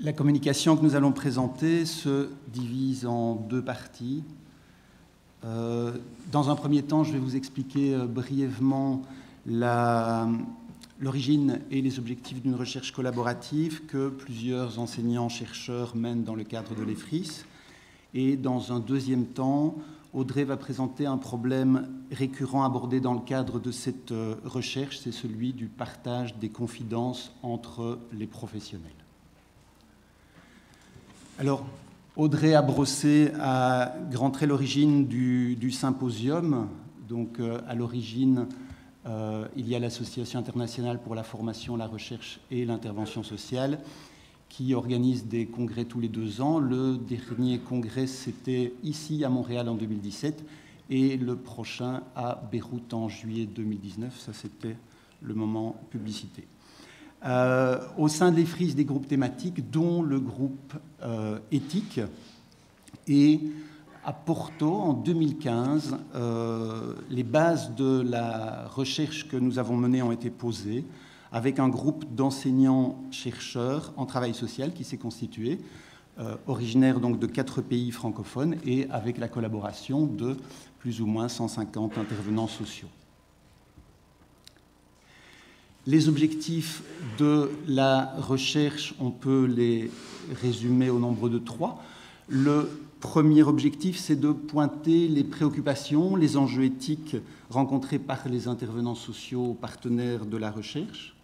La communication que nous allons présenter se divise en deux parties. Euh, dans un premier temps, je vais vous expliquer euh, brièvement l'origine et les objectifs d'une recherche collaborative que plusieurs enseignants-chercheurs mènent dans le cadre de l'EFRIS. Et dans un deuxième temps, Audrey va présenter un problème récurrent abordé dans le cadre de cette euh, recherche, c'est celui du partage des confidences entre les professionnels. Alors, Audrey a brossé à grands traits l'origine du, symposium. Donc, euh, à l'origine, euh, il y a l'Association internationale pour la formation, la recherche et l'intervention sociale qui organise des congrès tous les deux ans. Le dernier congrès, c'était ici à Montréal en 2017 et le prochain à Beyrouth en juillet 2019. Ça, c'était le moment publicité. Euh, au sein de l'EFRIS des groupes thématiques, dont le groupe euh, éthique. Et à Porto, en 2015, euh, les bases de la recherche que nous avons menée ont été posées avec un groupe d'enseignants-chercheurs en travail social qui s'est constitué, originaire donc de quatre pays francophones et avec la collaboration de plus ou moins 150 intervenants sociaux. Les objectifs de la recherche, on peut les résumer au nombre de trois. Le premier objectif, c'est de pointer les préoccupations, les enjeux éthiques rencontrés par les intervenants sociaux partenaires de la recherche.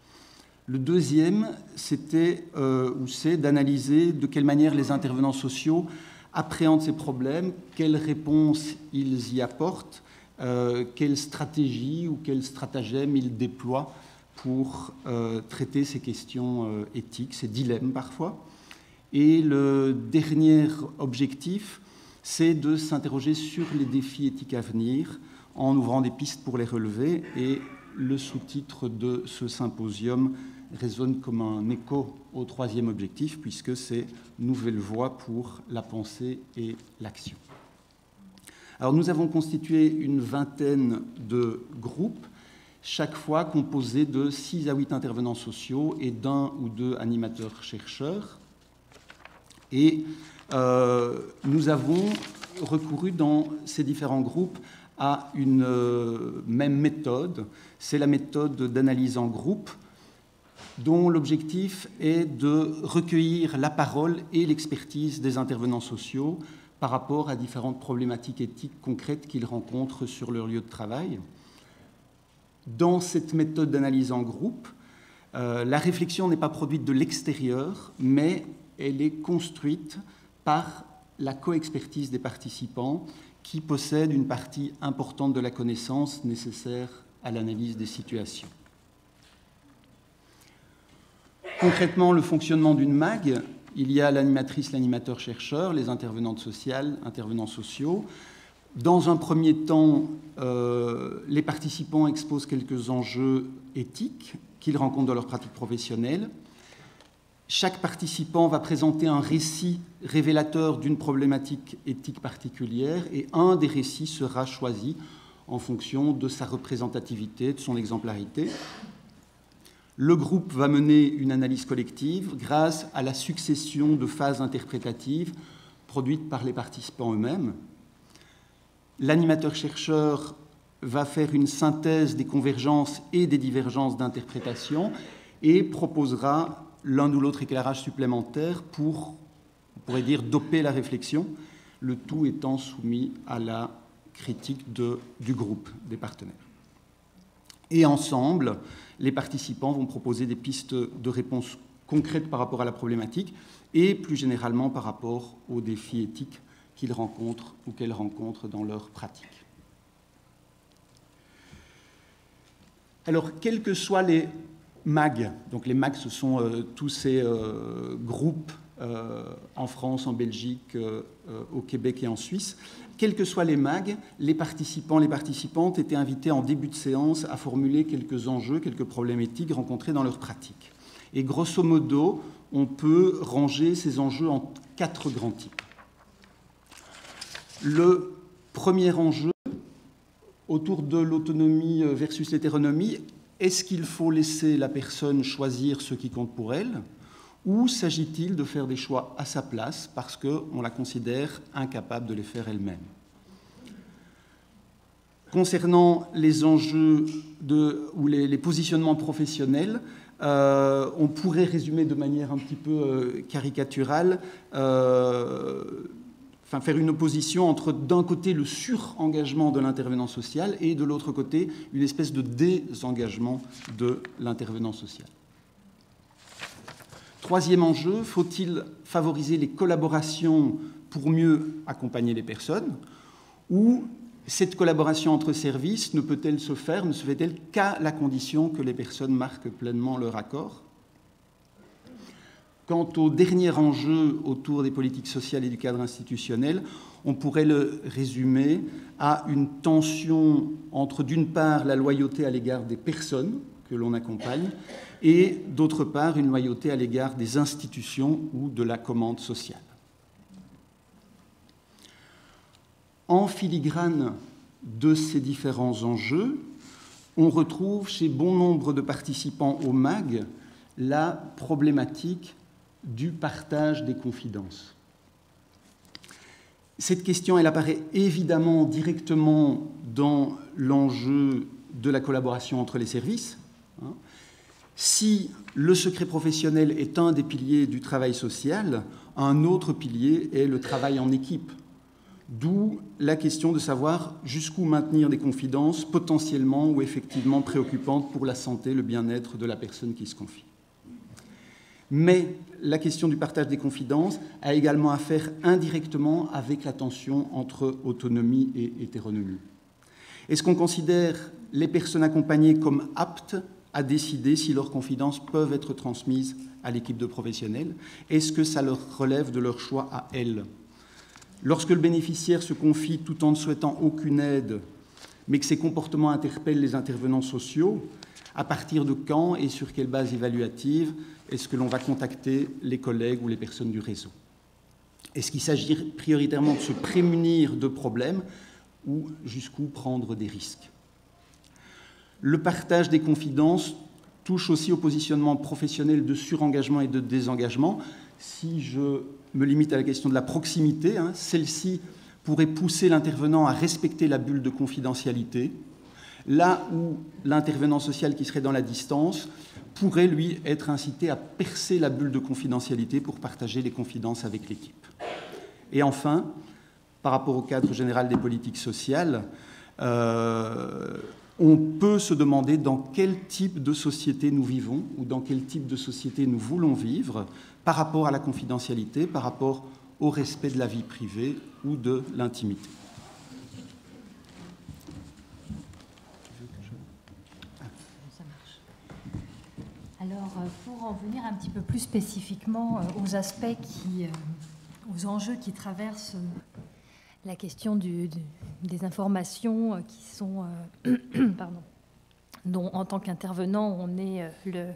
Le deuxième, c'était euh, ou c'est d'analyser de quelle manière les intervenants sociaux appréhendent ces problèmes, quelles réponses ils y apportent, euh, quelles stratégies ou quels stratagèmes ils déploient pour euh, traiter ces questions euh, éthiques, ces dilemmes parfois. Et le dernier objectif, c'est de s'interroger sur les défis éthiques à venir en ouvrant des pistes pour les relever. Et le sous-titre de ce symposium résonne comme un écho au troisième objectif, puisque c'est Nouvelle voie pour la pensée et l'action. Alors nous avons constitué une vingtaine de groupes chaque fois composé de 6 à 8 intervenants sociaux et d'un ou deux animateurs-chercheurs. Et euh, nous avons recouru dans ces différents groupes à une euh, même méthode, c'est la méthode d'analyse en groupe, dont l'objectif est de recueillir la parole et l'expertise des intervenants sociaux par rapport à différentes problématiques éthiques concrètes qu'ils rencontrent sur leur lieu de travail dans cette méthode d'analyse en groupe, euh, la réflexion n'est pas produite de l'extérieur, mais elle est construite par la coexpertise des participants qui possèdent une partie importante de la connaissance nécessaire à l'analyse des situations. Concrètement, le fonctionnement d'une MAG, il y a l'animatrice, l'animateur-chercheur, les intervenantes sociales, intervenants sociaux, dans un premier temps, euh, les participants exposent quelques enjeux éthiques qu'ils rencontrent dans leur pratique professionnelle. Chaque participant va présenter un récit révélateur d'une problématique éthique particulière et un des récits sera choisi en fonction de sa représentativité, de son exemplarité. Le groupe va mener une analyse collective grâce à la succession de phases interprétatives produites par les participants eux-mêmes, L'animateur-chercheur va faire une synthèse des convergences et des divergences d'interprétation et proposera l'un ou l'autre éclairage supplémentaire pour, on pourrait dire, doper la réflexion, le tout étant soumis à la critique du groupe des partenaires. Et ensemble, les participants vont proposer des pistes de réponse concrètes par rapport à la problématique et plus généralement par rapport aux défis éthiques qu'ils rencontrent ou qu'elles rencontrent dans leur pratique. Alors, quels que soient les MAG, donc les MAG, ce sont euh, tous ces euh, groupes euh, en France, en Belgique, au Québec et en Suisse, quels que soient les MAG, les participants, les participantes étaient invités en début de séance à formuler quelques enjeux, quelques problèmes éthiques rencontrés dans leur pratique. Et grosso modo, on peut ranger ces enjeux en quatre grands types. Le premier enjeu autour de l'autonomie versus l'hétéronomie, est-ce qu'il faut laisser la personne choisir ce qui compte pour elle ou s'agit-il de faire des choix à sa place parce qu'on la considère incapable de les faire elle-même? Concernant les enjeux ou les, positionnements professionnels, euh, on pourrait résumer de manière un petit peu euh, caricaturale, euh, faire une opposition entre d'un côté le surengagement de l'intervenant social et de l'autre côté une espèce de désengagement de l'intervenant social. Troisième enjeu, faut-il favoriser les collaborations pour mieux accompagner les personnes ou cette collaboration entre services ne peut-elle se faire, ne se fait-elle qu'à la condition que les personnes marquent pleinement leur accord Quant au dernier enjeu autour des politiques sociales et du cadre institutionnel, on pourrait le résumer à une tension entre, d'une part, la loyauté à l'égard des personnes que l'on accompagne et, d'autre part, une loyauté à l'égard des institutions ou de la commande sociale. En filigrane de ces différents enjeux, on retrouve chez bon nombre de participants au MAG la problématique du partage des confidences. Cette question, elle apparaît évidemment directement dans l'enjeu de la collaboration entre les services. Hein. Si le secret professionnel est un des piliers du travail social, un autre pilier est le travail en équipe. D'où la question de savoir jusqu'où maintenir des confidences potentiellement ou effectivement préoccupantes pour la santé, le bien-être de la personne qui se confie. Mais la question du partage des confidences a également à faire indirectement avec la tension entre autonomie et hétéronomie. Est-ce qu'on considère les personnes accompagnées comme aptes à décider si leurs confidences peuvent être transmises à l'équipe de professionnels? Est-ce que ça leur relève de leur choix à elles? Lorsque le bénéficiaire se confie tout en ne souhaitant aucune aide, mais que ses comportements interpellent les intervenants sociaux, à partir de quand et sur quelle base évaluative est-ce que l'on va contacter les collègues ou les personnes du réseau Est-ce qu'il s'agit prioritairement de se prémunir de problèmes ou jusqu'où prendre des risques? Le partage des confidences touche aussi au positionnement professionnel de surengagement et de désengagement. Si je me limite à la question de la proximité. Hein. Celle-ci pourrait pousser l'intervenant à respecter la bulle de confidentialité, là où l'intervenant social qui serait dans la distance pourrait, lui, être incité à percer la bulle de confidentialité pour partager les confidences avec l'équipe. Et enfin, par rapport au cadre général des politiques sociales, euh, on peut se demander dans quel type de société nous vivons ou dans quel type de société nous voulons vivre par rapport à la confidentialité, par rapport au respect de la vie privée ou de l'intimité. Alors, euh, pour en venir un petit peu plus spécifiquement euh, aux aspects qui, euh, aux enjeux qui traversent la question des informations qui sont, pardon, dont en tant qu'intervenant on est le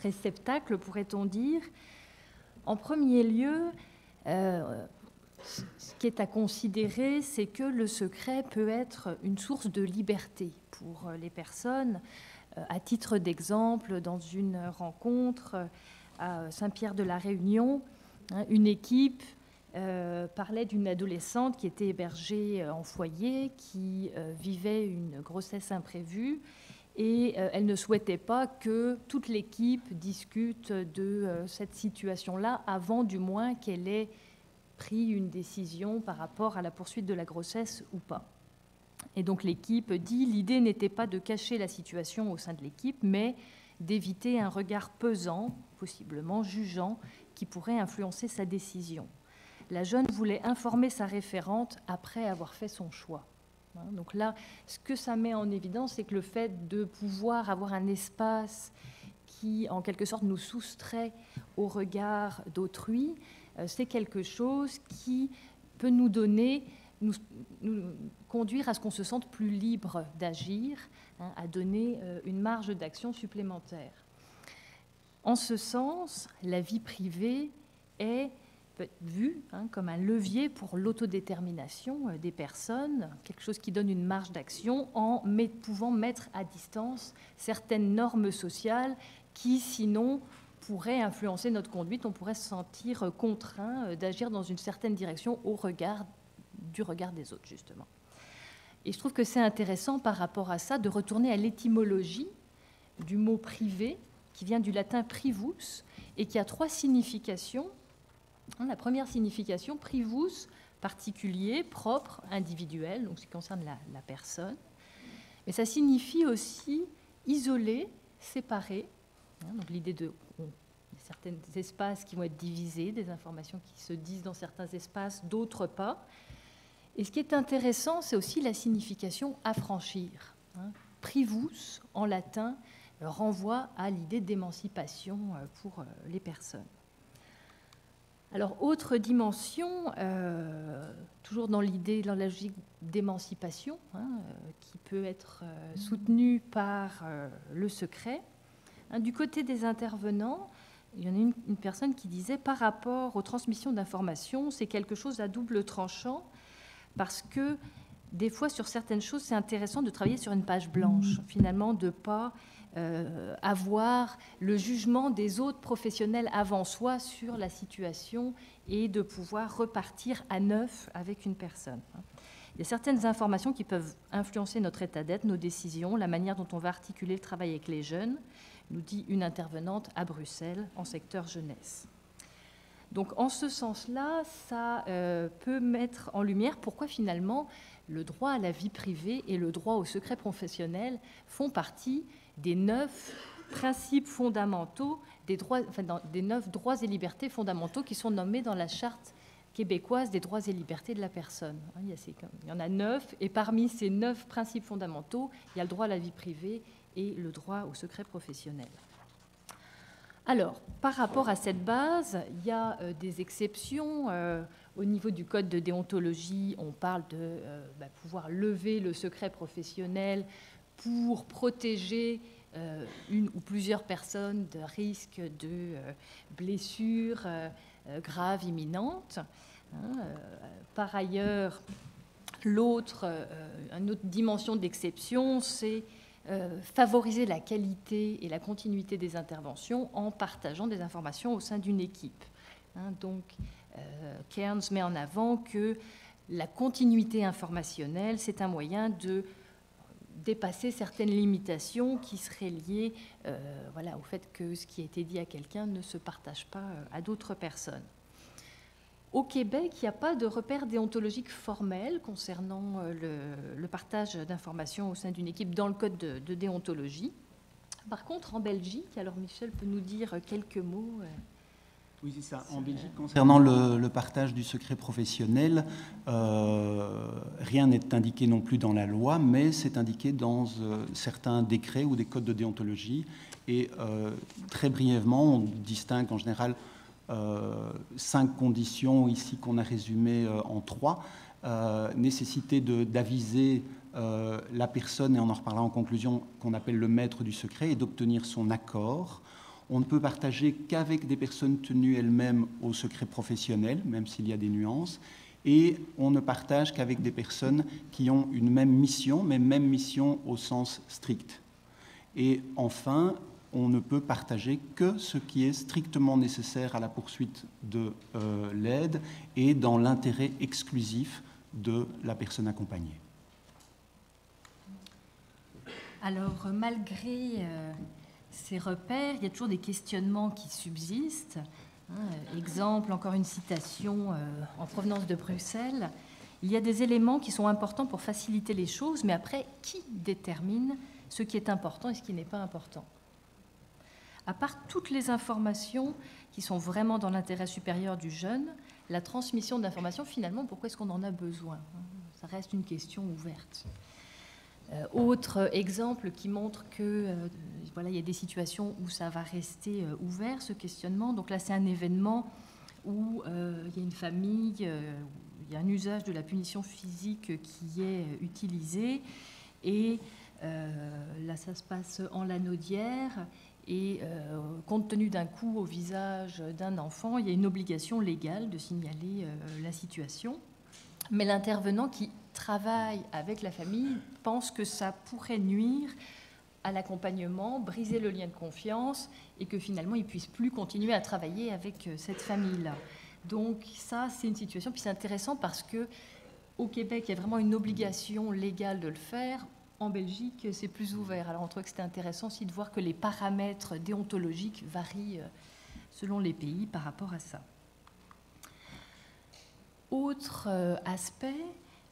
réceptacle, pourrait-on dire, en premier lieu, euh, ce qui est à considérer, c'est que le secret peut être une source de liberté pour les personnes. Euh, à titre d'exemple, dans une rencontre à Saint-Pierre de la Réunion, hein, une équipe euh, parlait d'une adolescente qui était hébergée en foyer, qui vivait une grossesse imprévue et euh, elle ne souhaitait pas que toute l'équipe discute de euh, cette situation-là avant du moins qu'elle ait pris une décision par rapport à la poursuite de la grossesse ou pas. Et donc l'équipe dit l'idée n'était pas de cacher la situation au sein de l'équipe, mais d'éviter un regard pesant, possiblement jugeant, qui pourrait influencer sa décision. La jeune voulait informer sa référente après avoir fait son choix. Hein, donc là, ce que ça met en évidence, c'est que le fait de pouvoir avoir un espace qui, en quelque sorte, nous soustrait au regard d'autrui, euh, c'est quelque chose qui peut nous donner, nous, conduire à ce qu'on se sente plus libre d'agir, hein, à donner euh, une marge d'action supplémentaire. En ce sens, la vie privée est peut être vu hein, comme un levier pour l'autodétermination euh, des personnes, quelque chose qui donne une marge d'action en pouvant mettre à distance certaines normes sociales qui, sinon, pourrait influencer notre conduite, on pourrait se sentir contraint d'agir dans une certaine direction au regard du regard des autres, justement. Et je trouve que c'est intéressant par rapport à ça de retourner à l'étymologie du mot privé, qui vient du latin privus, et qui a trois significations. La première signification, privus, particulier, propre, individuel, donc ce qui concerne la, personne. Mais ça signifie aussi isolé, séparé. Hein, donc l'idée de certains espaces qui vont être divisés, des informations qui se disent dans certains espaces, d'autres pas. Et ce qui est intéressant, c'est aussi la signification affranchir. Hein. Privus, en latin, renvoie à l'idée d'émancipation euh, pour euh, les personnes. Alors, autre dimension, euh, toujours dans l'idée, dans la logique d'émancipation, hein, qui peut être soutenue par le secret. Hein, du côté des intervenants, il y en a une, une personne qui disait, par rapport aux transmissions d'informations, c'est quelque chose à double tranchant parce que des fois, sur certaines choses, c'est intéressant de travailler sur une page blanche, finalement, de ne pas euh, avoir le jugement des autres professionnels avant soi sur la situation et de pouvoir repartir à neuf avec une personne. Il y a certaines informations qui peuvent influencer notre état d'être, nos décisions, la manière dont on va articuler le travail avec les jeunes, nous dit une intervenante à Bruxelles en secteur jeunesse. Donc en ce sens-là, ça euh, peut mettre en lumière pourquoi finalement le droit à la vie privée et le droit au secret professionnel font partie des neuf principes fondamentaux, des, droits, neuf droits et libertés fondamentaux qui sont nommés dans la charte québécoise des droits et libertés de la personne. Hein, il y, en a neuf, et parmi ces neuf principes fondamentaux, il y a le droit à la vie privée et le droit au secret professionnel. Alors, par rapport à cette base, il y a euh, des exceptions. Euh, au niveau du code de déontologie, on parle de euh, bah, pouvoir lever le secret professionnel pour protéger une ou plusieurs personnes de risques de blessures graves imminentes. Hein, par ailleurs, l'autre, une autre dimension d'exception, c'est favoriser la qualité et la continuité des interventions en partageant des informations au sein d'une équipe. Hein, donc, euh, Cairns met en avant que la continuité informationnelle, c'est un moyen de dépasser certaines limitations qui seraient liées euh, voilà, au fait que ce qui a été dit à quelqu'un ne se partage pas à d'autres personnes. Au Québec, il n'y a pas de repère déontologique formel concernant euh, le, partage d'informations au sein d'une équipe dans le code de, déontologie. Par contre, en Belgique, alors Michel peut nous dire quelques mots. Euh, oui, c'est ça. En Belgique, concernant le, partage du secret professionnel, euh, rien n'est indiqué non plus dans la loi, mais c'est indiqué dans certains décrets ou des codes de déontologie. Et très brièvement, on distingue en général euh, cinq conditions ici qu'on a résumées euh, en trois. Euh, nécessité d'aviser la personne, et on en reparlera en conclusion, qu'on appelle le maître du secret, et d'obtenir son accord. On ne peut partager qu'avec des personnes tenues elles-mêmes au secret professionnel, même s'il y a des nuances. Et on ne partage qu'avec des personnes qui ont une même mission, mais même mission au sens strict. Et enfin, on ne peut partager que ce qui est strictement nécessaire à la poursuite de euh, l'aide et dans l'intérêt exclusif de la personne accompagnée. Alors, malgré euh, ces repères, il y a toujours des questionnements qui subsistent. Hein, exemple, encore une citation euh, en provenance de Bruxelles. Il y a des éléments qui sont importants pour faciliter les choses, mais après, qui détermine ce qui est important et ce qui n'est pas important? À part toutes les informations qui sont vraiment dans l'intérêt supérieur du jeune, la transmission d'informations, finalement, pourquoi est-ce qu'on en a besoin? Ça reste une question ouverte. Euh, autre exemple qui montre que euh, voilà, il y a des situations où ça va rester euh, ouvert, ce questionnement. Donc là, c'est un événement où il y a une famille, il y a un usage de la punition physique qui est utilisé. Et là, ça se passe en Lanaudière. Et euh, compte tenu d'un coup au visage d'un enfant, il y a une obligation légale de signaler euh, la situation. Mais l'intervenant qui travaille avec la famille pense que ça pourrait nuire à l'accompagnement, briser le lien de confiance et que finalement ils puissent plus continuer à travailler avec euh, cette famille-là. Donc ça, c'est une situation. Puis c'est intéressant parce que au Québec, il y a vraiment une obligation légale de le faire. En Belgique, c'est plus ouvert. Alors on trouve que c'était intéressant aussi de voir que les paramètres déontologiques varient euh, selon les pays par rapport à ça. Autre euh, aspect,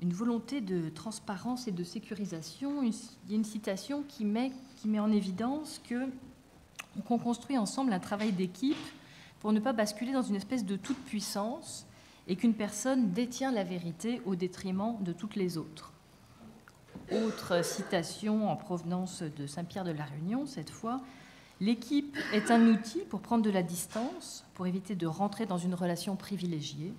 une volonté de transparence et de sécurisation. Il y a une citation qui met, qui met en évidence que qu'on construit ensemble un travail d'équipe pour ne pas basculer dans une espèce de toute puissance et qu'une personne détient la vérité au détriment de toutes les autres. Autre citation en provenance de Saint-Pierre de la Réunion, cette fois, l'équipe est un outil pour prendre de la distance, pour éviter de rentrer dans une relation privilégiée,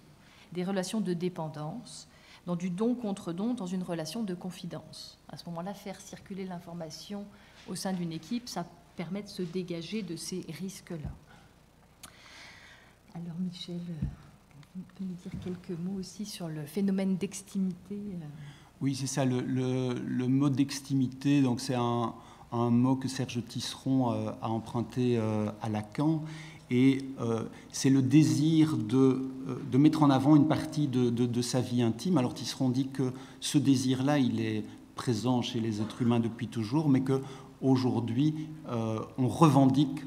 des relations de dépendance, dans du don contre don, dans une relation de confidence. À ce moment-là, faire circuler l'information au sein d'une équipe, ça permet de se dégager de ces risques-là. Alors Michel, vous pouvez nous dire quelques mots aussi sur le phénomène d'extimité euh Oui, c'est ça, le, mot d'extimité, donc c'est un, mot que Serge Tisseron euh, a emprunté euh, à Lacan et euh, c'est le désir de, mettre en avant une partie de, sa vie intime. Alors Tisserand dit que ce désir-là, il est présent chez les êtres humains depuis toujours, mais que aujourd'hui, on revendique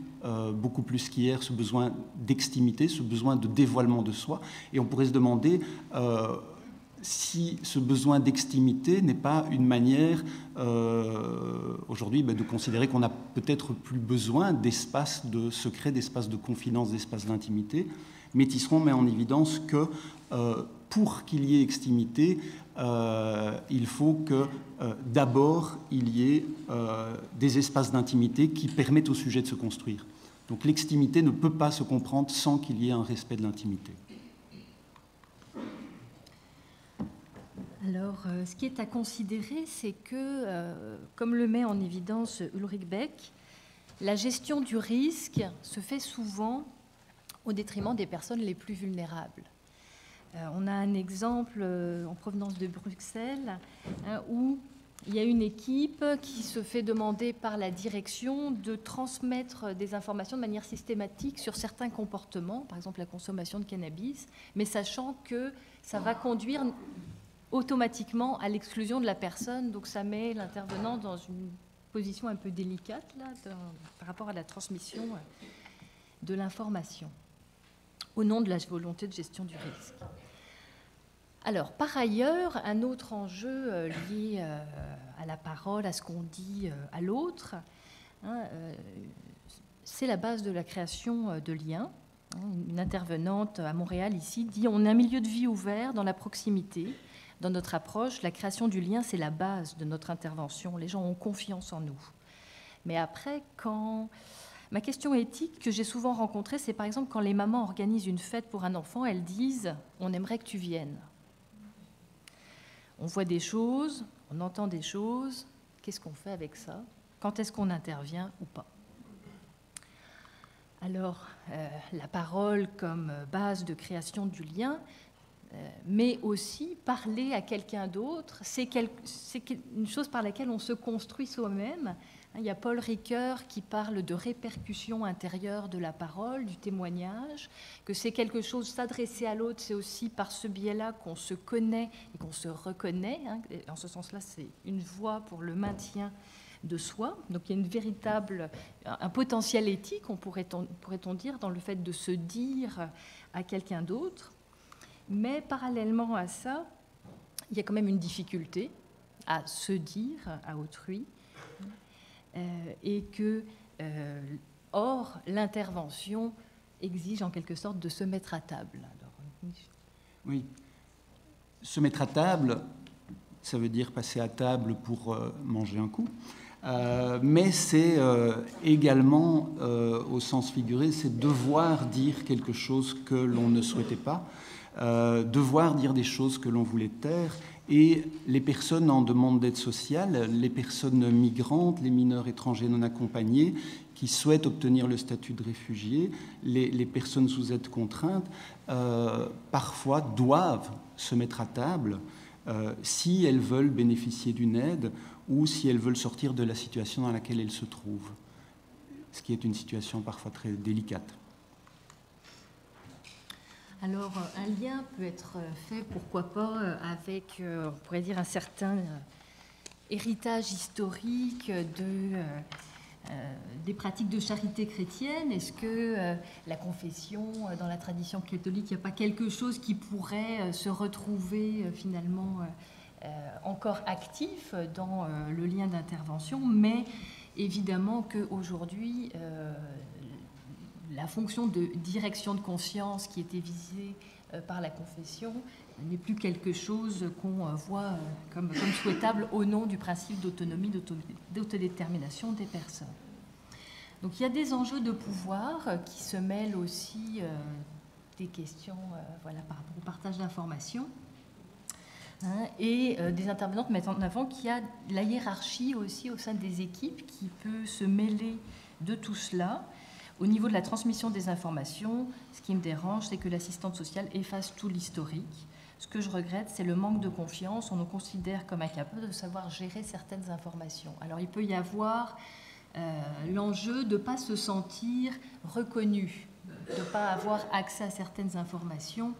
beaucoup plus qu'hier ce besoin d'extimité, ce besoin de dévoilement de soi, et on pourrait se demander si ce besoin d'extimité n'est pas une manière euh, aujourd'hui ben, de considérer qu'on n'a peut-être plus besoin d'espace de secret, d'espace de confidence, d'espace d'intimité. Mais Tisseron met en évidence que euh, pour qu'il y ait extimité, euh, il faut que d'abord il y ait des espaces d'intimité qui permettent au sujet de se construire. Donc l'extimité ne peut pas se comprendre sans qu'il y ait un respect de l'intimité. Alors, euh, ce qui est à considérer, c'est que, euh, comme le met en évidence Ulrich Beck, la gestion du risque se fait souvent au détriment des personnes les plus vulnérables. Euh, on a un exemple en provenance de Bruxelles hein, où il y a une équipe qui se fait demander par la direction de transmettre des informations de manière systématique sur certains comportements, par exemple la consommation de cannabis, mais sachant que ça va conduire automatiquement à l'exclusion de la personne. Donc ça met l'intervenant dans une position un peu délicate là, par rapport à la transmission de l'information, au nom de la volonté de gestion du risque. Alors, par ailleurs, un autre enjeu euh, lié euh, à la parole, à ce qu'on dit euh, à l'autre, hein, c'est la base de la création de liens. Hein, une intervenante à Montréal ici dit on a un milieu de vie ouvert dans la proximité, dans notre approche, la création du lien, c'est la base de notre intervention. Les gens ont confiance en nous. Mais après, quand... Ma question éthique que j'ai souvent rencontrée, c'est par exemple quand les mamans organisent une fête pour un enfant, elles disent On aimerait que tu viennes. On voit des choses, on entend des choses, qu'est-ce qu'on fait avec ça? Quand est-ce qu'on intervient ou pas? Alors, euh, la parole comme base de création du lien, mais aussi parler à quelqu'un d'autre, c'est une chose par laquelle on se construit soi-même. Il y a Paul Ricoeur qui parle de répercussion intérieure de la parole, du témoignage, que c'est quelque chose, s'adresser à l'autre, c'est aussi par ce biais-là qu'on se connaît et qu'on se reconnaît. Hein. En ce sens-là, c'est une voie pour le maintien de soi. Donc il y a une véritable, un potentiel éthique, on pourrait pourrait-on dire, dans le fait de se dire à quelqu'un d'autre. Mais parallèlement à ça, il y a quand même une difficulté à se dire à autrui euh, et que, euh, or, l'intervention exige en quelque sorte de se mettre à table. oui, se mettre à table, ça veut dire passer à table pour euh, manger un coup. mais c'est également, au sens figuré, c'est devoir dire quelque chose que l'on ne souhaitait pas, euh, devoir dire des choses que l'on voulait taire. Et les personnes en demande d'aide sociale, les personnes migrantes, les mineurs étrangers non accompagnés, qui souhaitent obtenir le statut de réfugié, les, personnes sous aide contrainte, euh, parfois doivent se mettre à table euh, si elles veulent bénéficier d'une aide ou si elles veulent sortir de la situation dans laquelle elles se trouvent, ce qui est une situation parfois très délicate. Alors, un lien peut être fait, pourquoi pas, avec, on pourrait dire, un certain héritage historique de euh, des pratiques de charité chrétienne. Est-ce que euh, la confession, euh, dans la tradition catholique, il n'y a pas quelque chose qui pourrait se retrouver finalement encore actif dans le lien d'intervention? Mais évidemment qu'aujourd'hui, la fonction de direction de conscience qui était visée par la confession n'est plus quelque chose qu'on voit comme, souhaitable au nom du principe d'autonomie, d'autodétermination des personnes. Donc il y a des enjeux de pouvoir qui se mêlent aussi euh, des questions euh, voilà, par rapport au partage d'informations. Hein, et euh, des intervenantes mettent en avant qu'il y a la hiérarchie aussi au sein des équipes qui peut se mêler de tout cela. Au niveau de la transmission des informations, ce qui me dérange, c'est que l'assistante sociale efface tout l'historique ce que je regrette, c'est le manque de confiance. On nous considère comme incapables de savoir gérer certaines informations. Alors il peut y avoir euh, l'enjeu de ne pas se sentir reconnu, de ne pas avoir accès à certaines informations,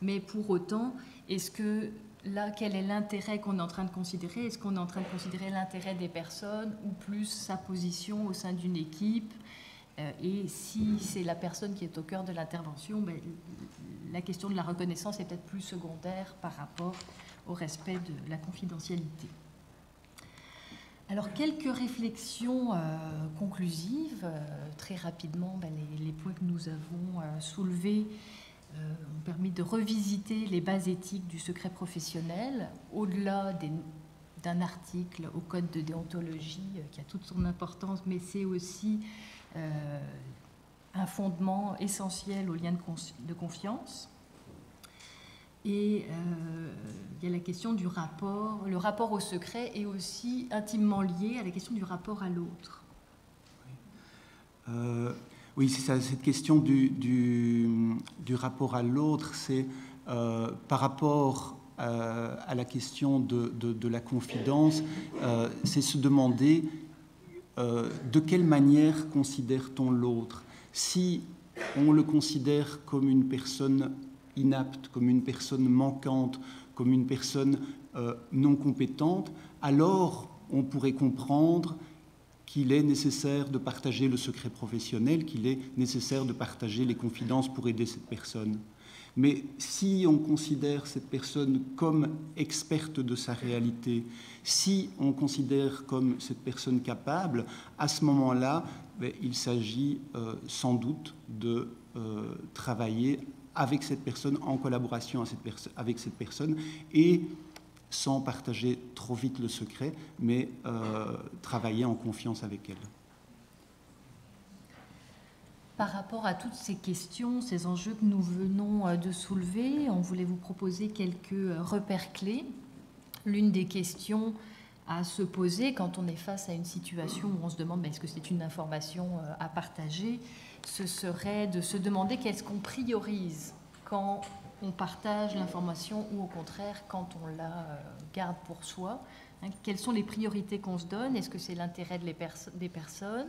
mais pour autant, est-ce que là, quel est l'intérêt qu'on est en train de considérer? Est-ce qu'on est en train de considérer l'intérêt des personnes ou plus sa position au sein d'une équipe? Et si c'est la personne qui est au cœur de l'intervention, ben, la question de la reconnaissance est peut-être plus secondaire par rapport au respect de la confidentialité. Alors, quelques réflexions euh, conclusives. Euh, très rapidement, ben, les, points que nous avons euh, soulevés ont permis de revisiter les bases éthiques du secret professionnel, au-delà d'un article au code de déontologie qui a toute son importance, mais c'est aussi un fondement essentiel au lien de, confiance. Et euh, il y a la question du rapport. Le rapport au secret est aussi intimement lié à la question du rapport à l'autre. oui, euh, c'est ça, cette question du, rapport à l'autre, c'est euh, par rapport à la question de, de la confidence, c'est se demander de quelle manière considère-t-on l'autre? Si on le considère comme une personne inapte, comme une personne manquante, comme une personne euh, non compétente, alors on pourrait comprendre qu'il est nécessaire de partager le secret professionnel, qu'il est nécessaire de partager les confidences pour aider cette personne. Mais si on considère cette personne comme experte de sa réalité, si on considère comme cette personne capable, à ce moment-là, ben, il s'agit euh, sans doute de euh, travailler avec cette personne, en collaboration avec cette personne, et sans partager trop vite le secret, mais euh, travailler en confiance avec elle. Par rapport à toutes ces questions, ces enjeux que nous venons euh, de soulever, on voulait vous proposer quelques euh, repères clés. L'une des questions à se poser quand on est face à une situation où on se demande est-ce que c'est une information euh, à partager, ce serait de se demander qu'est-ce qu'on priorise quand on partage l'information ou au contraire quand on la garde pour soi. Hein. quelles sont les priorités qu'on se donne? Est-ce que c'est l'intérêt des personnes?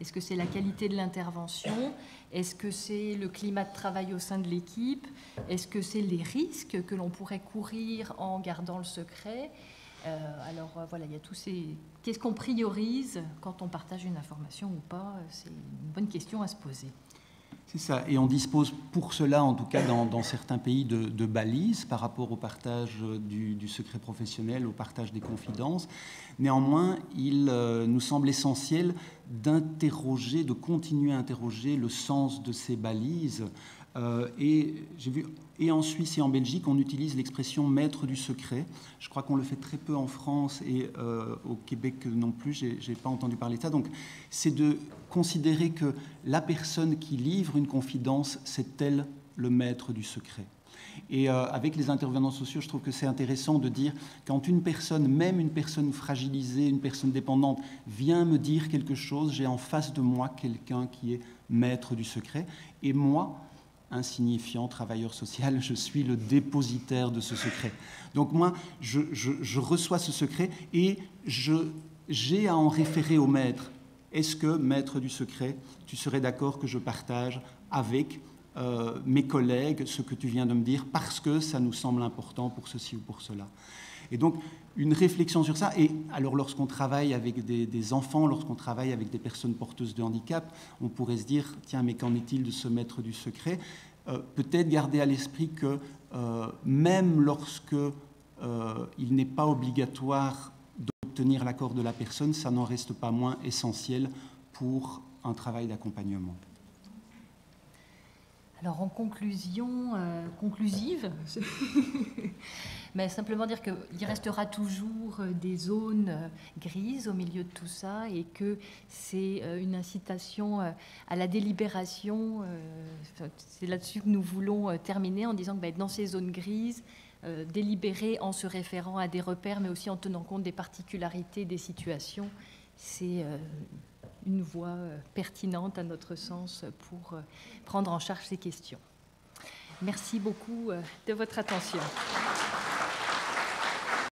Est-ce que c'est la qualité de l'intervention? Est-ce que c'est le climat de travail au sein de l'équipe? Est-ce que c'est les risques que l'on pourrait courir en gardant le secret? Euh, Alors euh, voilà, il y a tous ces... Qu'est-ce qu'on priorise quand on partage une information ou pas? C'est une bonne question à se poser. C'est ça, et on dispose pour cela, en tout cas dans, certains pays, de, balises par rapport au partage du, secret professionnel, au partage des confidences. Néanmoins, il euh, nous semble essentiel d'interroger, de continuer à interroger le sens de ces balises. Euh, et j'ai vu, et en Suisse et en Belgique, on utilise l'expression maître du secret. Je crois qu'on le fait très peu en France et euh, au Québec non plus. J'ai pas entendu parler de ça. Donc, c'est de considérer que la personne qui livre une confidence, c'est elle le maître du secret. Et euh, avec les intervenants sociaux, je trouve que c'est intéressant de dire quand une personne, même une personne fragilisée, une personne dépendante, vient me dire quelque chose, j'ai en face de moi quelqu'un qui est maître du secret. Et moi, insignifiant travailleur social, je suis le dépositaire de ce secret. Donc moi, je, reçois ce secret et j'ai à en référer au maître. Est-ce que, maître du secret, tu serais d'accord que je partage avec euh, mes collègues ce que tu viens de me dire parce que ça nous semble important pour ceci ou pour cela? Et donc, une réflexion sur ça. Et alors, lorsqu'on travaille avec des, enfants, lorsqu'on travaille avec des personnes porteuses de handicap, on pourrait se dire tiens, mais qu'en est-il de ce maître du secret? Euh, Peut-être garder à l'esprit que euh, même lorsque il n'est pas obligatoire d'obtenir l'accord de la personne, ça n'en reste pas moins essentiel pour un travail d'accompagnement. Alors en conclusion, euh, conclusive, mais simplement dire qu'il restera toujours euh, des zones euh, grises au milieu de tout ça et que c'est une incitation à la délibération. C'est là-dessus que nous voulons terminer en disant que ben, dans ces zones grises, délibérer en se référant à des repères, mais aussi en tenant compte des particularités des situations, c'est une voie euh, pertinente à notre sens pour euh, prendre en charge ces questions. Merci beaucoup euh, de votre attention.